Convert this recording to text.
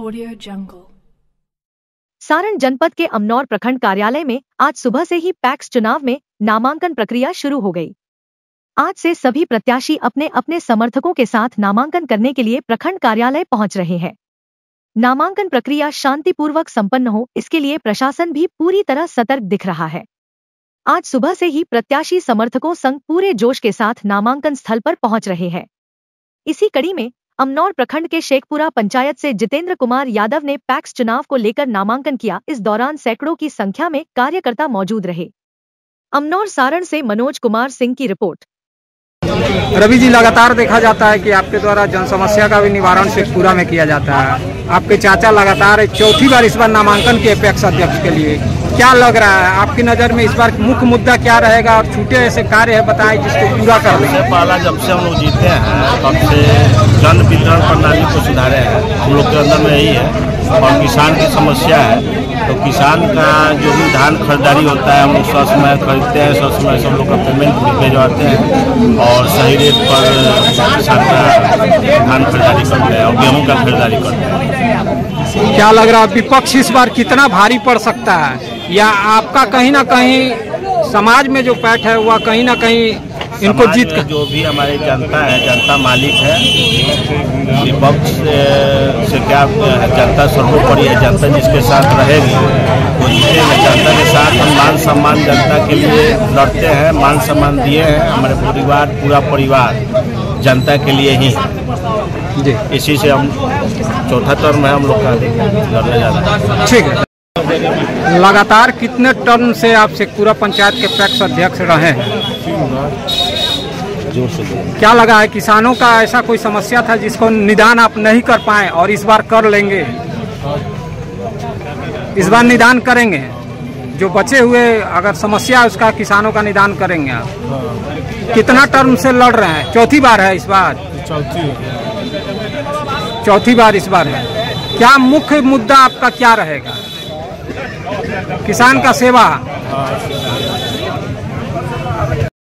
Audio Jungle. Saran जनपद के अमनौर प्रखंड कार्यालय में आज सुबह से ही पैक्स चुनाव में नामांकन प्रक्रिया शुरू हो गई। आज से सभी प्रत्याशी अपने अपने समर्थकों के साथ नामांकन करने के लिए प्रखंड कार्यालय पहुँच रहे हैं। नामांकन प्रक्रिया शांतिपूर्वक संपन्न हो, इसके लिए प्रशासन भी पूरी तरह सतर्क दिख रहा है। आज सुबह से ही प्रत्याशी समर्थकों संग पूरे जोश के साथ नामांकन स्थल पर पहुँच रहे हैं। इसी कड़ी में अमनौर प्रखंड के शेखपुरा पंचायत से जितेंद्र कुमार यादव ने पैक्स चुनाव को लेकर नामांकन किया। इस दौरान सैकड़ों की संख्या में कार्यकर्ता मौजूद रहे। अमनौर सारण से मनोज कुमार सिंह की रिपोर्ट। रवि जी, लगातार देखा जाता है कि आपके द्वारा जन समस्या का भी निवारण शेखपुरा में किया जाता है। आपके चाचा लगातार चौथी बार इस बार नामांकन के अपेक्ष अध्यक्ष के लिए। क्या लग रहा है? आपकी नज़र में इस बार मुख्य मुद्दा क्या रहेगा और छूटे ऐसे कार्य है बताएँ जिसको पूरा कर सबसे पहला जब से हम लोग जीते हैं, तब से जन वितरण प्रणाली को सुधारे हैं। हम लोग के अंदर में यही है। और किसान की समस्या है। तो किसान का जो भी धान खरीदारी होता है, हम लोग सब समय खरीदते हैं सब समय सब लोग का पेमेंट भी भिजवाते हैं। और सही रेट पर किसान का धान खरीदारी करते हैं और गेहूँ का खरीदारी करते हैं। क्या लग रहा है विपक्ष इस बार कितना भारी पड़ सकता है? या आपका कहीं ना कहीं समाज में जो पैठ है वह कहीं ना कहीं इनको जीत कर जो भी हमारी जनता है जनता मालिक है विपक्ष से- क्या जनता सर्वोपरि है जनता जिसके साथ रहेगी वो जीतेगा जनता के साथ हम मान सम्मान जनता के लिए लड़ते हैं मान सम्मान दिए हैं हमारे परिवार पूरा परिवार जनता के लिए ही है। जी। इसी से हम चौथा टर्म है हम लोग का लड़ने जा रहे हैं। ठीक है। लगातार कितने टर्म से आप शेखपुरा पंचायत के पैक्स अध्यक्ष रहे हैं? ज़ोर से क्या लगा है किसानों का ऐसा कोई समस्या था जिसको निदान आप नहीं कर पाए और इस बार कर लेंगे? इस बार निदान करेंगे? जो बचे हुए अगर समस्या है उसका किसानों का निदान करेंगे आप। कितना टर्म से लड़ रहे हैं? चौथी बार है इस बार। चौथी बार इस बार है। क्या मुख्य मुद्दा आपका क्या रहेगा? किसान का सेवा।